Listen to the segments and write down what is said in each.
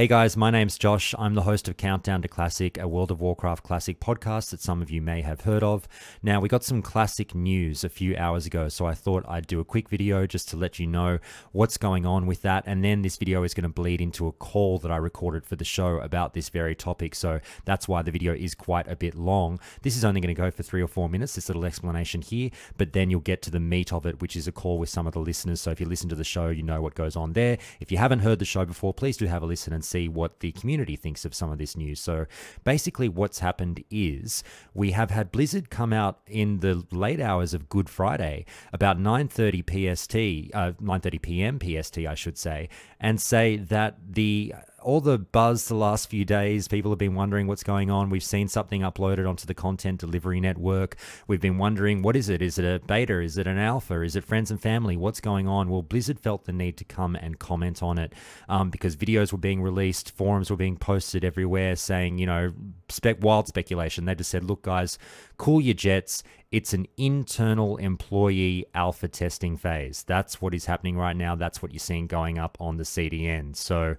Hey guys, my name's Josh. I'm the host of Countdown to Classic, a World of Warcraft classic podcast that some of you may have heard of. Now, we got some classic news a few hours ago, so I thought I'd do a quick video just to let you know what's going on with that. And then this video is going to bleed into a call that I recorded for the show about this very topic. So that's why the video is quite a bit long. This is only going to go for three or four minutes, this little explanation here, but then you'll get to the meat of it, which is a call with some of the listeners. So if you listen to the show, you know what goes on there. If you haven't heard the show before, please do have a listen and see what the community thinks of some of this news. So basically, what's happened is we have had Blizzard come out in the late hours of Good Friday, about 9:30 PST, uh, 9:30 PM PST, I should say, and say that the all the buzz the last few days, people have been wondering what's going on. We've seen something uploaded onto the content delivery network. We've been wondering, what is it? Is it a beta? Is it an alpha? Is it friends and family? What's going on? Well, Blizzard felt the need to come and comment on it um, because videos were being released, forums were being posted everywhere saying, you know, spec- wild speculation. They just said, look, guys, cool your jets. It's an internal employee alpha testing phase. That's what is happening right now. That's what you're seeing going up on the CDN. So,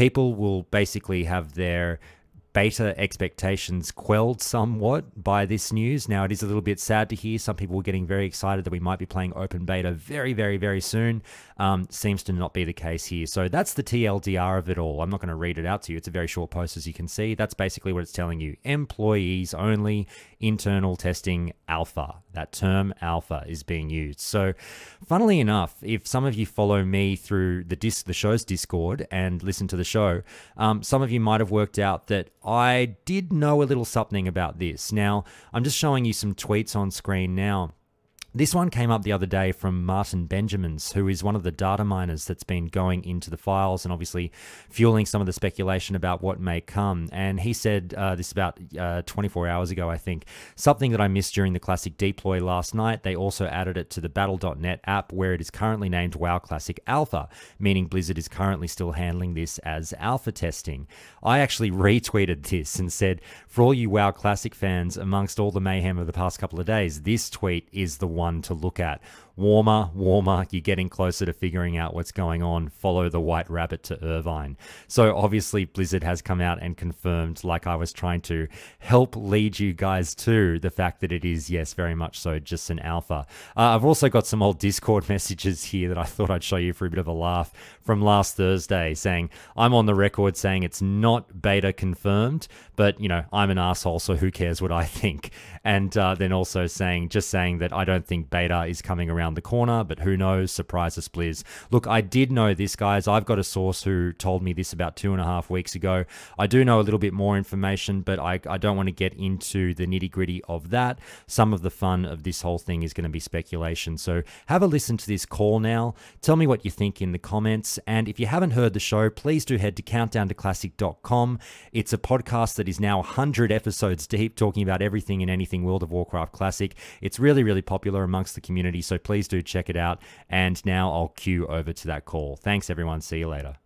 people will basically have their beta expectations quelled somewhat by this news. Now, it is a little bit sad to hear some people were getting very excited that we might be playing open beta very, very, very soon. Um, seems to not be the case here. So that's the TLDR of it all. I'm not going to read it out to you. It's a very short post, as you can see. That's basically what it's telling you. Employees only, internal testing alpha. That term alpha is being used. So, funnily enough, if some of you follow me through the disc, the show's Discord and listen to the show, um, some of you might have worked out that I did know a little something about this. Now, I'm just showing you some tweets on screen now. This one came up the other day from Martin Benjamins, who is one of the data miners that's been going into the files and obviously fueling some of the speculation about what may come. And he said uh, this about uh, 24 hours ago, I think, something that I missed during the classic deploy last night. They also added it to the Battle.net app where it is currently named WoW Classic Alpha, meaning Blizzard is currently still handling this as alpha testing. I actually retweeted this and said, for all you WoW Classic fans, amongst all the mayhem of the past couple of days, this tweet is the to look at warmer, warmer. You're getting closer to figuring out what's going on. Follow the white rabbit to Irvine. So obviously, Blizzard has come out and confirmed, like I was trying to help lead you guys to the fact that it is, yes, very much so, just an alpha. Uh, I've also got some old Discord messages here that I thought I'd show you for a bit of a laugh from last Thursday saying, I'm on the record saying it's not beta confirmed, but, you know, I'm an asshole, so who cares what I think? And uh, then also saying, just saying that I don't think beta is coming around around the corner, but who knows? Surprise us, Blizz. Look, I did know this, guys. I've got a source who told me this about two and a half weeks ago. I do know a little bit more information, but I, I don't want to get into the nitty gritty of that. Some of the fun of this whole thing is going to be speculation. So have a listen to this call now. Tell me what you think in the comments. And if you haven't heard the show, please do head to countdowntoclassic.com. It's a podcast that is now 100 episodes deep, talking about everything and anything World of Warcraft Classic. It's really, really popular amongst the community. So please please do check it out. And now I'll cue over to that call. Thanks, everyone. See you later.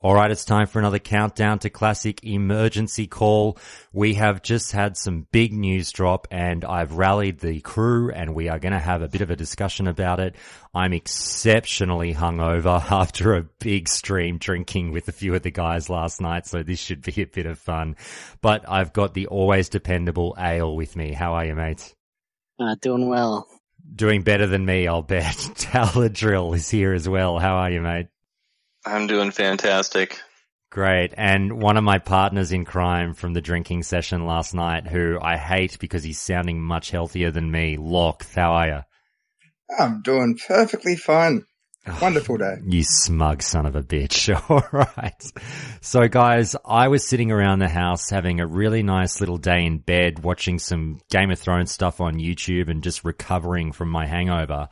All right, it's time for another countdown to classic emergency call. We have just had some big news drop and I've rallied the crew and we are going to have a bit of a discussion about it. I'm exceptionally hungover after a big stream drinking with a few of the guys last night. So this should be a bit of fun, but I've got the always dependable ale with me. How are you, mates? Uh, doing well doing better than me, I'll bet. Taladrill is here as well. How are you, mate? I'm doing fantastic. Great. And one of my partners in crime from the drinking session last night, who I hate because he's sounding much healthier than me, Locke, how are you? I'm doing perfectly fine. Wonderful day. You smug son of a bitch. All right. So guys, I was sitting around the house having a really nice little day in bed, watching some Game of Thrones stuff on YouTube and just recovering from my hangover.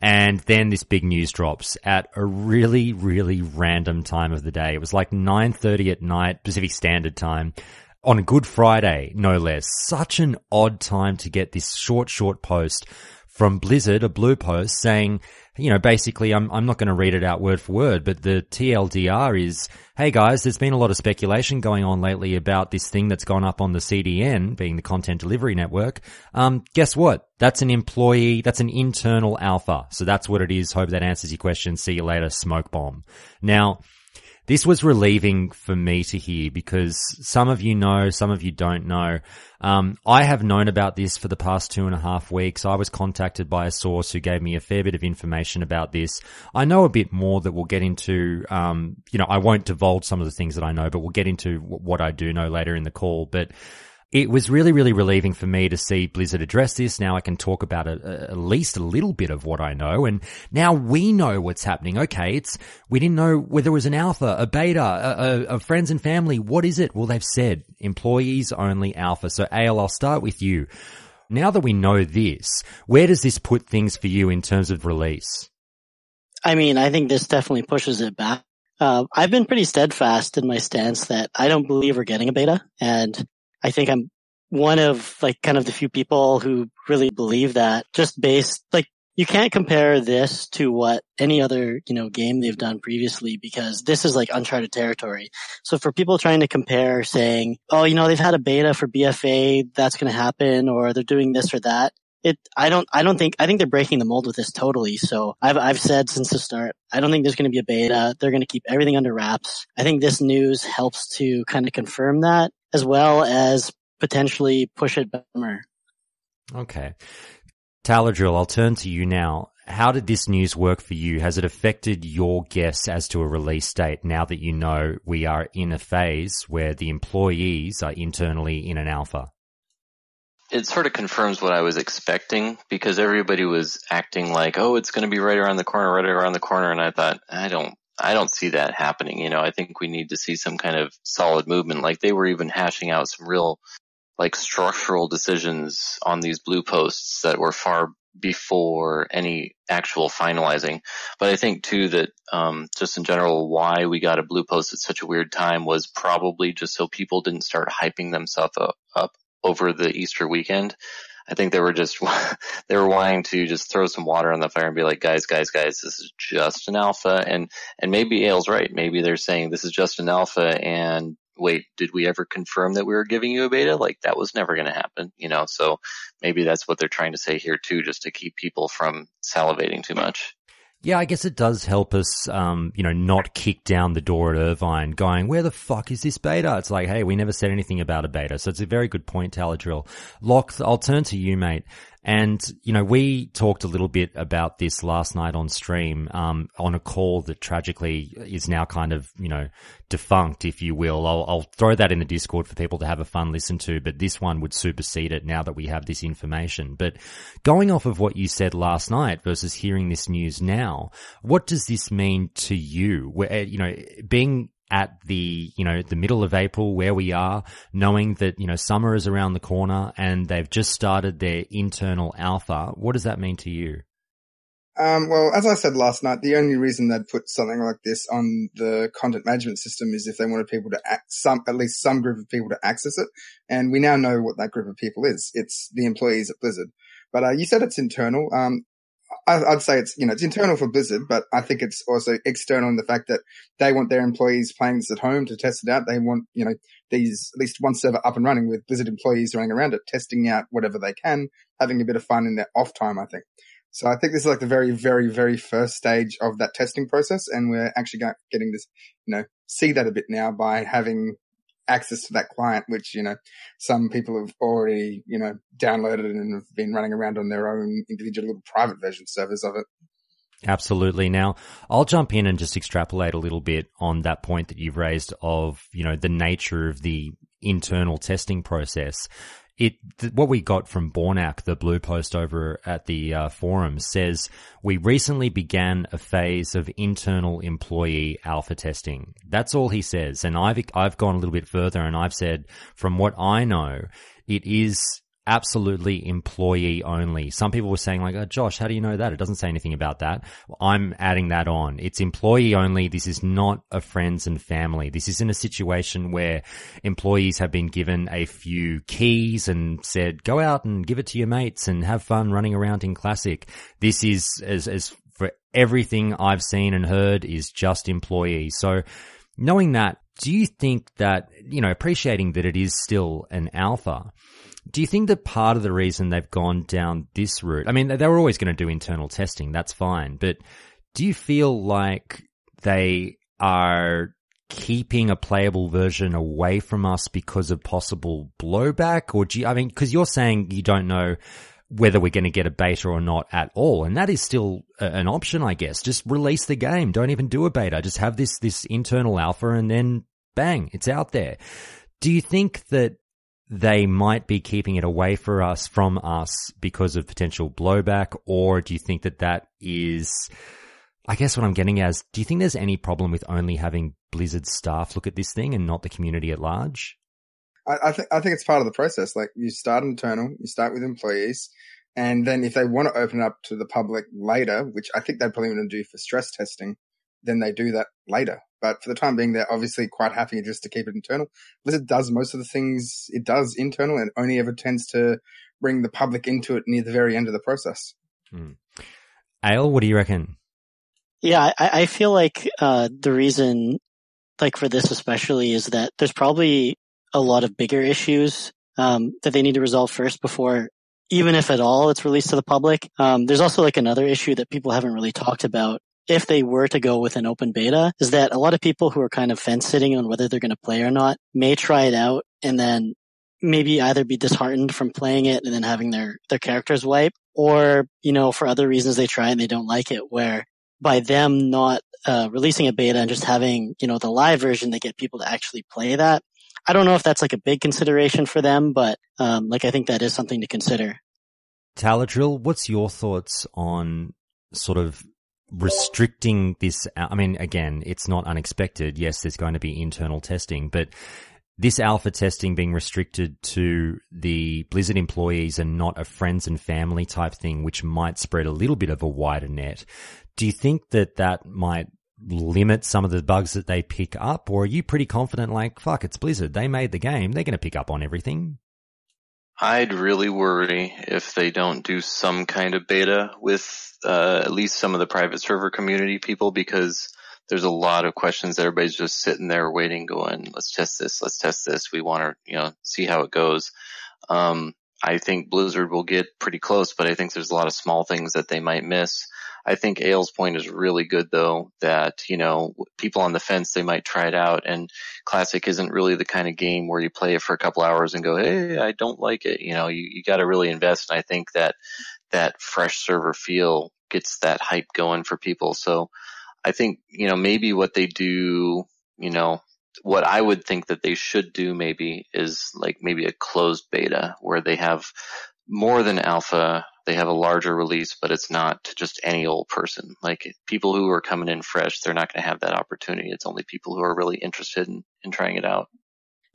And then this big news drops at a really, really random time of the day. It was like 9.30 at night, Pacific Standard Time on a Good Friday, no less. Such an odd time to get this short, short post from Blizzard, a blue post saying, you know, basically, I'm, I'm not going to read it out word for word, but the TLDR is, hey guys, there's been a lot of speculation going on lately about this thing that's gone up on the CDN, being the content delivery network. Um, guess what? That's an employee, that's an internal alpha. So that's what it is. Hope that answers your question. See you later, smoke bomb. Now, This was relieving for me to hear because some of you know, some of you don't know. Um, I have known about this for the past two and a half weeks. I was contacted by a source who gave me a fair bit of information about this. I know a bit more that we'll get into. Um, you know, I won't divulge some of the things that I know, but we'll get into what I do know later in the call. But it was really, really relieving for me to see Blizzard address this. Now I can talk about at least a little bit of what I know. And now we know what's happening. Okay. It's, we didn't know whether it was an alpha, a beta, a, a, a friends and family. What is it? Well, they've said employees only alpha. So AL, I'll start with you. Now that we know this, where does this put things for you in terms of release? I mean, I think this definitely pushes it back. Uh, I've been pretty steadfast in my stance that I don't believe we're getting a beta. And I think I'm one of like kind of the few people who really believe that just based like you can't compare this to what any other, you know, game they've done previously because this is like uncharted territory. So for people trying to compare saying, oh, you know, they've had a beta for BFA, that's going to happen, or they're doing this or that. It, I don't, I don't think, I think they're breaking the mold with this totally. So I've, I've said since the start, I don't think there's going to be a beta. They're going to keep everything under wraps. I think this news helps to kind of confirm that as well as potentially push it better. Okay. Tyler Taladrill, I'll turn to you now. How did this news work for you? Has it affected your guess as to a release date now that you know we are in a phase where the employees are internally in an alpha? It sort of confirms what I was expecting because everybody was acting like, oh, it's going to be right around the corner, right around the corner. And I thought, I don't I don't see that happening. You know, I think we need to see some kind of solid movement. Like they were even hashing out some real, like structural decisions on these blue posts that were far before any actual finalizing. But I think too that um, just in general, why we got a blue post at such a weird time was probably just so people didn't start hyping themselves up, up over the Easter weekend. I think they were just they were wanting to just throw some water on the fire and be like, guys, guys, guys, this is just an alpha, and and maybe Ale's right. Maybe they're saying this is just an alpha, and wait, did we ever confirm that we were giving you a beta? Like that was never going to happen, you know. So maybe that's what they're trying to say here too, just to keep people from salivating too much. Yeah, I guess it does help us, um, you know, not kick down the door at Irvine going, where the fuck is this beta? It's like, hey, we never said anything about a beta. So it's a very good point, Taladrill. Locke, I'll turn to you, mate. And, you know, we talked a little bit about this last night on stream, um, on a call that tragically is now kind of, you know, defunct, if you will. I'll, I'll throw that in the Discord for people to have a fun listen to, but this one would supersede it now that we have this information. But going off of what you said last night versus hearing this news now, what does this mean to you? Where, you know, being at the, you know, the middle of April where we are, knowing that, you know, summer is around the corner and they've just started their internal alpha. What does that mean to you? Um, well, as I said last night, the only reason they'd put something like this on the content management system is if they wanted people to act some, at least some group of people to access it. And we now know what that group of people is. It's the employees at Blizzard. But, uh, you said it's internal. Um, I, would say it's, you know, it's internal for Blizzard, but I think it's also external in the fact that they want their employees playing this at home to test it out. They want, you know, these, at least one server up and running with Blizzard employees running around it, testing out whatever they can, having a bit of fun in their off time, I think. So I think this is like the very, very, very first stage of that testing process. And we're actually getting this, you know, see that a bit now by having access to that client, which, you know, some people have already, you know, downloaded and have been running around on their own individual little private version servers of it. Absolutely. Now, I'll jump in and just extrapolate a little bit on that point that you've raised of, you know, the nature of the internal testing process it what we got from Bornak, the blue post over at the uh, forum, says we recently began a phase of internal employee alpha testing. That's all he says, and I've I've gone a little bit further, and I've said from what I know, it is absolutely employee only. Some people were saying like, oh, Josh, how do you know that? It doesn't say anything about that. Well, I'm adding that on. It's employee only. This is not a friends and family. This is in a situation where employees have been given a few keys and said, go out and give it to your mates and have fun running around in classic. This is as, as for everything I've seen and heard is just employees. So knowing that, do you think that, you know, appreciating that it is still an alpha, do you think that part of the reason they've gone down this route, I mean, they were always going to do internal testing, that's fine, but do you feel like they are keeping a playable version away from us because of possible blowback? Or do you, I mean, because you're saying you don't know whether we're going to get a beta or not at all. And that is still an option, I guess. Just release the game. Don't even do a beta. Just have this, this internal alpha and then bang, it's out there. Do you think that they might be keeping it away for us from us because of potential blowback? Or do you think that that is, I guess what I'm getting as, do you think there's any problem with only having Blizzard staff look at this thing and not the community at large? I, I think I think it's part of the process. Like you start internal, you start with employees, and then if they want to open it up to the public later, which I think they'd probably want to do for stress testing, then they do that later. But for the time being, they're obviously quite happy just to keep it internal. Blizzard does most of the things it does internal and only ever tends to bring the public into it near the very end of the process. Hmm. Ale, what do you reckon? Yeah, I, I feel like uh, the reason, like for this especially, is that there's probably a lot of bigger issues um, that they need to resolve first before, even if at all, it's released to the public. Um, there's also like another issue that people haven't really talked about. If they were to go with an open beta, is that a lot of people who are kind of fence sitting on whether they're going to play or not may try it out and then maybe either be disheartened from playing it and then having their their characters wipe, or you know for other reasons they try and they don't like it. Where by them not uh, releasing a beta and just having you know the live version, they get people to actually play that. I don't know if that's like a big consideration for them, but um, like I think that is something to consider. Taladrill, what's your thoughts on sort of restricting this? I mean, again, it's not unexpected. Yes, there's going to be internal testing, but this alpha testing being restricted to the Blizzard employees and not a friends and family type thing, which might spread a little bit of a wider net. Do you think that that might limit some of the bugs that they pick up, or are you pretty confident like, fuck, it's Blizzard. They made the game. They're going to pick up on everything. I'd really worry if they don't do some kind of beta with uh, at least some of the private server community people because there's a lot of questions that everybody's just sitting there waiting, going, let's test this, let's test this. We want to, you know, see how it goes. Um, I think Blizzard will get pretty close, but I think there's a lot of small things that they might miss. I think Ale's point is really good though, that, you know, people on the fence, they might try it out and classic isn't really the kind of game where you play it for a couple hours and go, Hey, I don't like it. You know, you, you got to really invest. And I think that that fresh server feel gets that hype going for people. So I think, you know, maybe what they do, you know, what I would think that they should do maybe is like maybe a closed beta where they have more than alpha they have a larger release, but it's not to just any old person. Like people who are coming in fresh, they're not going to have that opportunity. It's only people who are really interested in, in trying it out.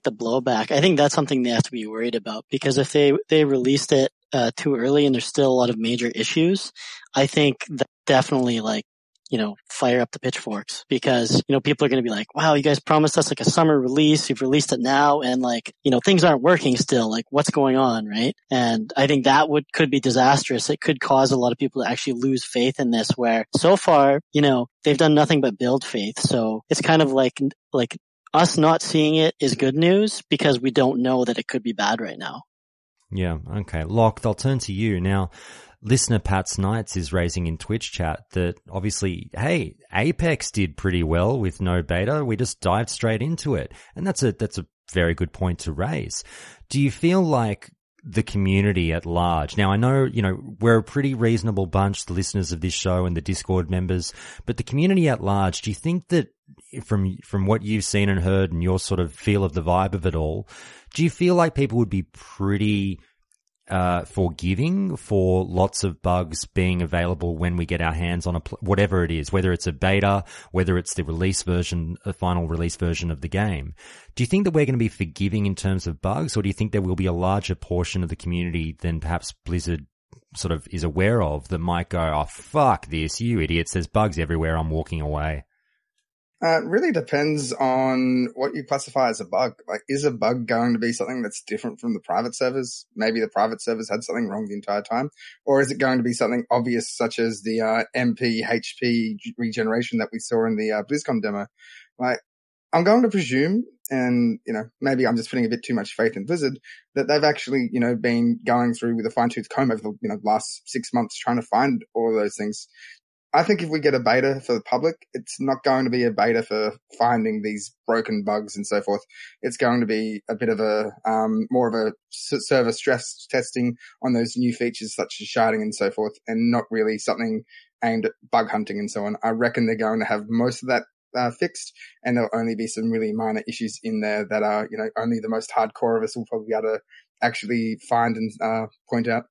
The blowback, I think that's something they have to be worried about because if they, they released it uh, too early and there's still a lot of major issues, I think that definitely like you know, fire up the pitchforks because, you know, people are going to be like, wow, you guys promised us like a summer release. You've released it now and like, you know, things aren't working still. Like what's going on? Right. And I think that would, could be disastrous. It could cause a lot of people to actually lose faith in this where so far, you know, they've done nothing but build faith. So it's kind of like, like us not seeing it is good news because we don't know that it could be bad right now. Yeah. Okay. Locke, I'll turn to you now listener Pat Snights is raising in Twitch chat that obviously, hey, Apex did pretty well with no beta. We just dived straight into it. And that's a, that's a very good point to raise. Do you feel like the community at large. Now I know, you know, we're a pretty reasonable bunch, the listeners of this show and the Discord members, but the community at large, do you think that from, from what you've seen and heard and your sort of feel of the vibe of it all, do you feel like people would be pretty uh, forgiving for lots of bugs being available when we get our hands on a pl- whatever it is, whether it's a beta, whether it's the release version, the final release version of the game. Do you think that we're going to be forgiving in terms of bugs, or do you think there will be a larger portion of the community than perhaps Blizzard sort of is aware of that might go, "Oh fuck this, you idiots! There's bugs everywhere. I'm walking away." Uh, it really depends on what you classify as a bug. Like, is a bug going to be something that's different from the private servers? Maybe the private servers had something wrong the entire time. Or is it going to be something obvious, such as the uh, MP HP regeneration that we saw in the uh, BlizzCon demo? Like, I'm going to presume, and, you know, maybe I'm just putting a bit too much faith in Blizzard, that they've actually, you know, been going through with a fine tooth comb over the, you know, last six months trying to find all of those things I think if we get a beta for the public, it's not going to be a beta for finding these broken bugs and so forth. It's going to be a bit of a um, more of a server stress testing on those new features such as sharding and so forth, and not really something aimed at bug hunting and so on. I reckon they're going to have most of that uh, fixed, and there'll only be some really minor issues in there that are, you know, only the most hardcore of us will probably be able to actually find and uh, point out.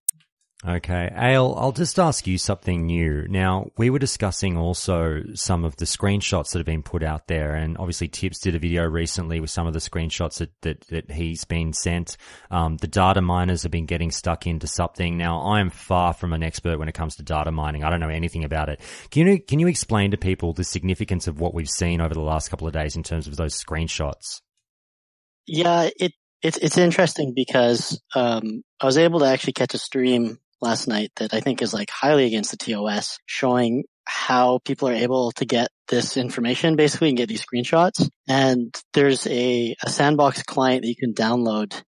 Okay. Ale, I'll just ask you something new. Now, we were discussing also some of the screenshots that have been put out there, and obviously Tips did a video recently with some of the screenshots that, that, that he's been sent. Um, the data miners have been getting stuck into something. Now, I am far from an expert when it comes to data mining. I don't know anything about it. Can you, can you explain to people the significance of what we've seen over the last couple of days in terms of those screenshots? Yeah, it, it's, it's interesting because, um, I was able to actually catch a stream last night that I think is like highly against the TOS, showing how people are able to get this information basically and get these screenshots. And there's a, a sandbox client that you can download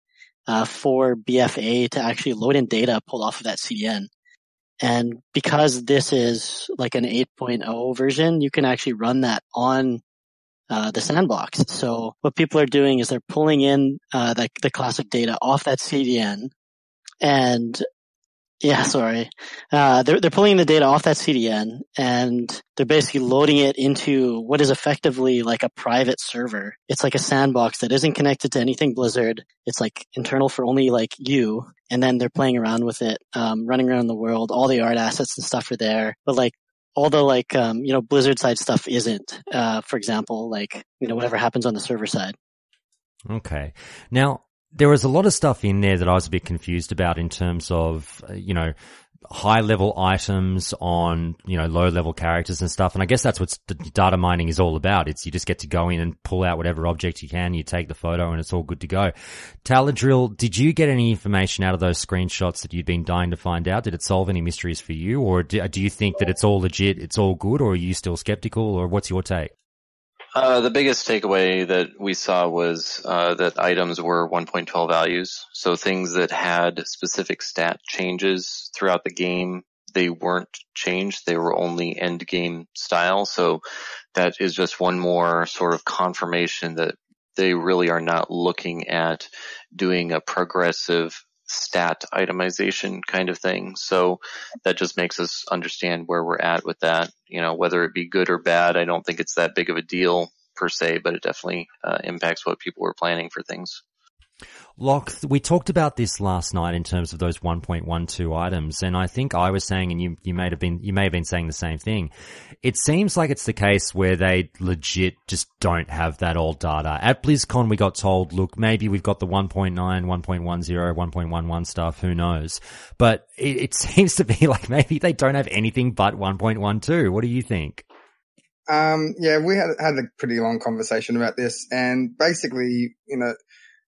uh, for BFA to actually load in data pulled off of that CDN. And because this is like an 8.0 version, you can actually run that on uh, the sandbox. So what people are doing is they're pulling in uh, the, the classic data off that CDN and yeah, sorry. Uh, they're, they're pulling the data off that CDN and they're basically loading it into what is effectively like a private server. It's like a sandbox that isn't connected to anything Blizzard. It's like internal for only like you. And then they're playing around with it, um, running around the world. All the art assets and stuff are there. But like all the like, um, you know, Blizzard side stuff isn't, uh, for example, like, you know, whatever happens on the server side. Okay. Now, there was a lot of stuff in there that I was a bit confused about in terms of, uh, you know, high level items on, you know, low level characters and stuff. And I guess that's what data mining is all about. It's you just get to go in and pull out whatever object you can, you take the photo and it's all good to go. Taladrill, did you get any information out of those screenshots that you'd been dying to find out? Did it solve any mysteries for you? Or do, do you think that it's all legit, it's all good, or are you still skeptical, or what's your take? Uh, the biggest takeaway that we saw was uh, that items were 1.12 values. So things that had specific stat changes throughout the game, they weren't changed. They were only end game style. So that is just one more sort of confirmation that they really are not looking at doing a progressive stat itemization kind of thing. So that just makes us understand where we're at with that. You know, whether it be good or bad, I don't think it's that big of a deal per se, but it definitely uh, impacts what people were planning for things. Locke, we talked about this last night in terms of those 1.12 items, and I think I was saying, and you, you may have been, you may have been saying the same thing. It seems like it's the case where they legit just don't have that old data. At BlizzCon, we got told, look, maybe we've got the 1.9, 1.10, 1.11 stuff, who knows? But it, it seems to be like maybe they don't have anything but 1.12. What do you think? Um, yeah, we had had a pretty long conversation about this, and basically, you know,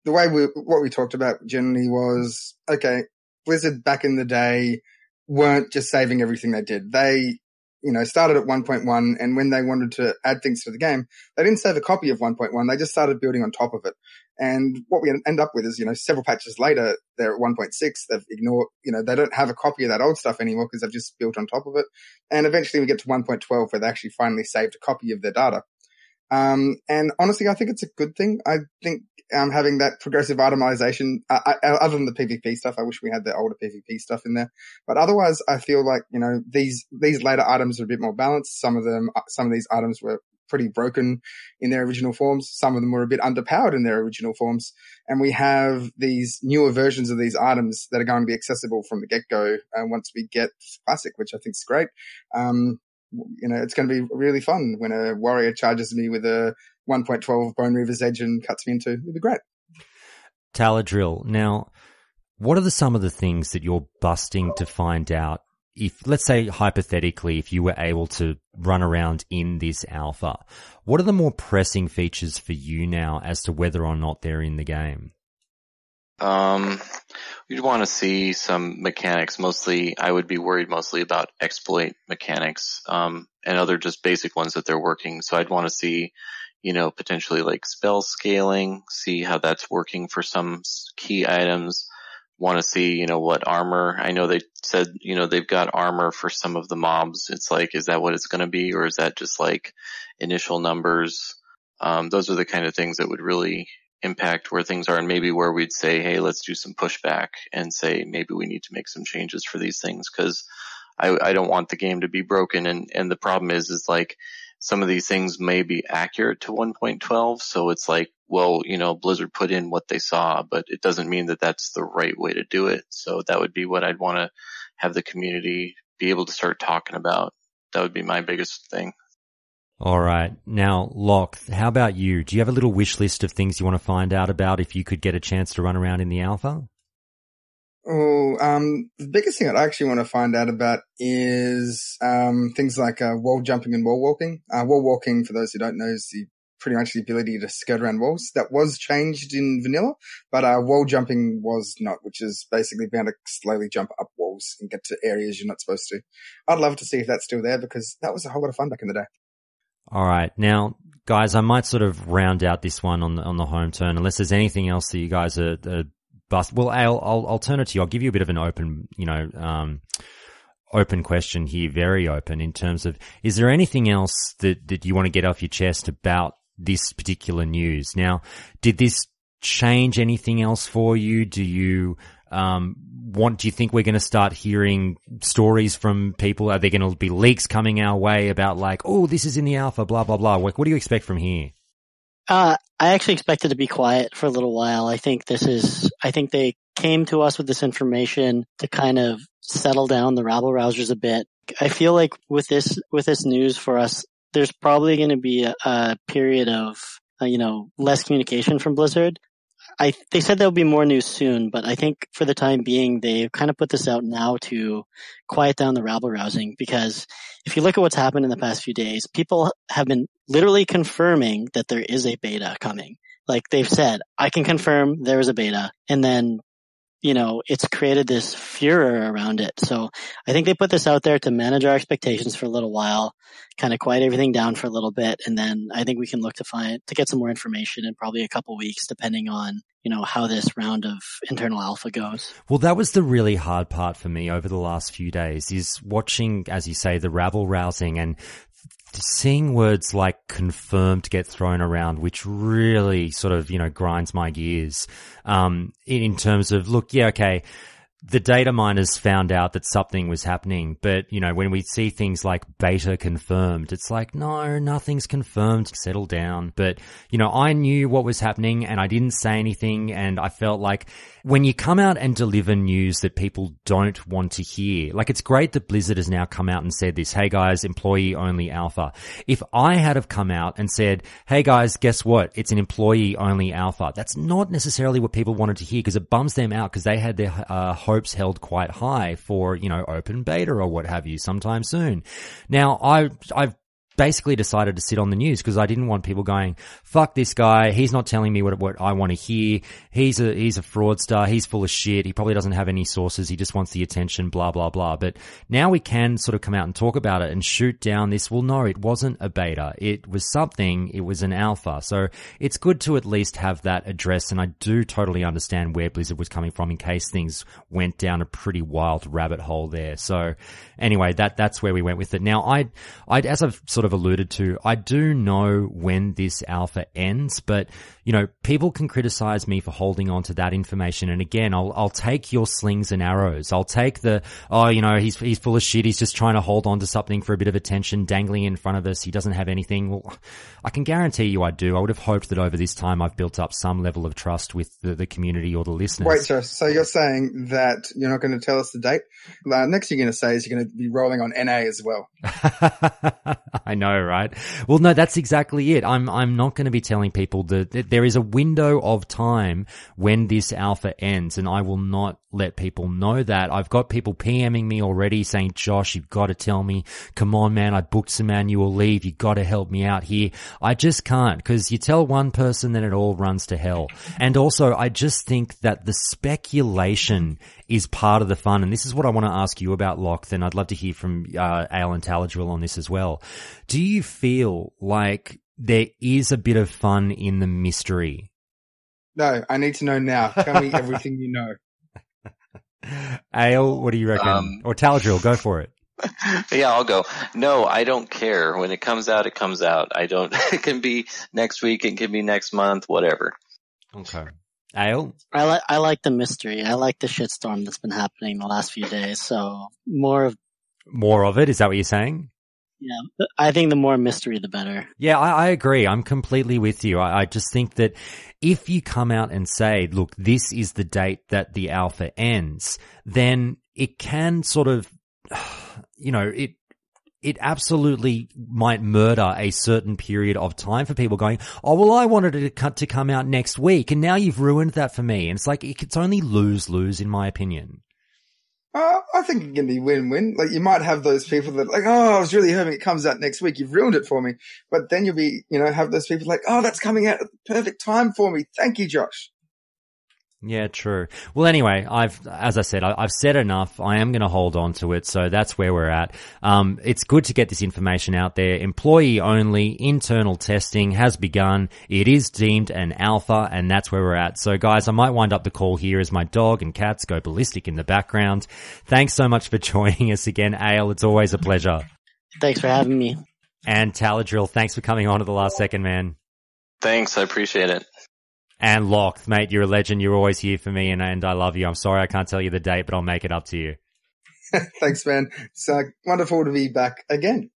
the way we what we talked about generally was okay. Blizzard back in the day weren't just saving everything they did. They, you know, started at 1.1, and when they wanted to add things to the game, they didn't save a copy of 1.1. They just started building on top of it. And what we end up with is, you know, several patches later, they're at 1.6. They've ignored, you know, they don't have a copy of that old stuff anymore because they've just built on top of it. And eventually we get to 1.12 where they actually finally saved a copy of their data. Um, and honestly, I think it's a good thing. I think um, having that progressive itemization, uh, I, other than the PvP stuff, I wish we had the older PvP stuff in there. But otherwise, I feel like you know these these later items are a bit more balanced. Some of them, uh, some of these items were pretty broken in their original forms. Some of them were a bit underpowered in their original forms. And we have these newer versions of these items that are going to be accessible from the get go uh, once we get Classic, which I think is great. Um, you know, it's going to be really fun when a warrior charges me with a 1.12 Bonereaver's Edge and cuts me into. It'll be great. Taladrill. Now, what are the, some of the things that you're busting to find out if let's say hypothetically, if you were able to run around in this alpha, what are the more pressing features for you now as to whether or not they're in the game? Um, you'd want to see some mechanics. Mostly, I would be worried mostly about exploit mechanics, um, and other just basic ones that they're working. So I'd want to see, you know, potentially like spell scaling, see how that's working for some key items want to see, you know, what armor. I know they said, you know, they've got armor for some of the mobs. It's like, is that what it's going to be, or is that just like initial numbers? Um, those are the kind of things that would really impact where things are, and maybe where we'd say, hey, let's do some pushback and say maybe we need to make some changes for these things because I, I don't want the game to be broken. And and the problem is, is like some of these things may be accurate to 1.12. So it's like, well, you know, Blizzard put in what they saw, but it doesn't mean that that's the right way to do it. So that would be what I'd want to have the community be able to start talking about. That would be my biggest thing. All right. Now, Locke, how about you? Do you have a little wish list of things you want to find out about if you could get a chance to run around in the alpha? Oh, um, the biggest thing I actually want to find out about is um, things like uh, wall jumping and wall walking. Uh, wall walking, for those who don't know, is the pretty much the ability to skirt around walls. That was changed in vanilla, but uh, wall jumping was not, which is basically being able to slowly jump up walls and get to areas you're not supposed to. I'd love to see if that's still there because that was a whole lot of fun back in the day. All right, now guys, I might sort of round out this one on the on the home turn, unless there's anything else that you guys are, are bust. Well, I'll, I'll, I'll turn it to you. I'll give you a bit of an open, you know, um, open question here, very open in terms of, is there anything else that, that you want to get off your chest about this particular news? Now, did this change anything else for you? Do you, um, want, do you think we're going to start hearing stories from people? Are there going to be leaks coming our way about like, oh, this is in the alpha, blah, blah, blah. Like, what do you expect from here? Uh, I actually expected to be quiet for a little while. I think this is, I think they came to us with this information to kind of settle down the rabble rousers a bit. I feel like with this, with this news for us, there's probably going to be a, a, period of, uh, you know, less communication from Blizzard. I, they said there'll be more news soon, but I think for the time being, they've kind of put this out now to quiet down the rabble rousing because if you look at what's happened in the past few days, people have been literally confirming that there is a beta coming. Like they've said, I can confirm there is a beta. And then, you know, it's created this furor around it. So I think they put this out there to manage our expectations for a little while, kind of quiet everything down for a little bit. And then I think we can look to find, to get some more information in probably a couple weeks, depending on, you know, how this round of internal alpha goes. Well, that was the really hard part for me over the last few days is watching, as you say, the rabble rousing and seeing words like confirmed get thrown around, which really sort of, you know, grinds my gears, um, in, in terms of, look, yeah, okay, the data miners found out that something was happening, but you know, when we see things like beta confirmed, it's like, no, nothing's confirmed, settle down. But you know, I knew what was happening and I didn't say anything and I felt like when you come out and deliver news that people don't want to hear, like it's great that Blizzard has now come out and said this, hey guys, employee only alpha. If I had have come out and said, hey guys, guess what? It's an employee only alpha. That's not necessarily what people wanted to hear because it bums them out because they had their uh, hopes held quite high for, you know, open beta or what have you sometime soon. Now, I, I've basically decided to sit on the news because I didn't want people going, fuck this guy. He's not telling me what, what I want to hear. He's a, he's a fraudster. He's full of shit. He probably doesn't have any sources. He just wants the attention, blah, blah, blah. But now we can sort of come out and talk about it and shoot down this. Well, no, it wasn't a beta. It was something. It was an alpha. So it's good to at least have that address. And I do totally understand where Blizzard was coming from in case things went down a pretty wild rabbit hole there. So anyway, that, that's where we went with it. Now I, I, as I've sort sort of alluded to, I do know when this alpha ends, but you know, people can criticize me for holding on to that information. And again, I'll, I'll take your slings and arrows. I'll take the, oh, you know, he's, he's full of shit. He's just trying to hold on to something for a bit of attention dangling in front of us. He doesn't have anything. Well, I can guarantee you I do. I would have hoped that over this time I've built up some level of trust with the, the community or the listeners. Wait, sir. So you're saying that you're not going to tell us the date? Uh, next you're going to say is you're going to be rolling on NA as well. I know, right? Well, no, that's exactly it. I'm, I'm not going to be telling people that, that there is a window of time when this alpha ends and I will not let people know that. I've got people PMing me already saying, Josh, you've got to tell me, come on, man, I booked some annual leave. You've got to help me out here. I just can't because you tell one person, then it all runs to hell. And also, I just think that the speculation is part of the fun. And this is what I want to ask you about, Locke. Then I'd love to hear from uh, Ale and on this as well. Do you feel like there is a bit of fun in the mystery. No, I need to know now. Tell me everything you know. Ale, what do you reckon? Um, or Taladrill, go for it. yeah, I'll go. No, I don't care. When it comes out, it comes out. I don't, it can be next week, it can be next month, whatever. Okay. Ale? I like I like the mystery. I like the shitstorm that's been happening the last few days. So more of More of it? Is that what you're saying? Yeah. I think the more mystery, the better. Yeah, I, I agree. I'm completely with you. I, I just think that if you come out and say, look, this is the date that the alpha ends, then it can sort of, you know, it, it absolutely might murder a certain period of time for people going, oh, well, I wanted it to, cut to come out next week and now you've ruined that for me. And it's like, it's only lose lose in my opinion. Uh, I think it can be win-win. Like you might have those people that like, oh, I was really hoping it comes out next week. You've ruined it for me. But then you'll be, you know, have those people like, oh, that's coming out at the perfect time for me. Thank you, Josh. Yeah, true. Well, anyway, I've, as I said, I, have said enough. I am going to hold on to it. So that's where we're at. Um, it's good to get this information out there. Employee only internal testing has begun. It is deemed an alpha and that's where we're at. So guys, I might wind up the call here as my dog and cats go ballistic in the background. Thanks so much for joining us again, Ale. It's always a pleasure. Thanks for having me. And Taladrill, thanks for coming on at the last second, man. Thanks. I appreciate it. And Locked, mate, you're a legend. You're always here for me, and, and I love you. I'm sorry I can't tell you the date, but I'll make it up to you. Thanks, man. It's uh, wonderful to be back again.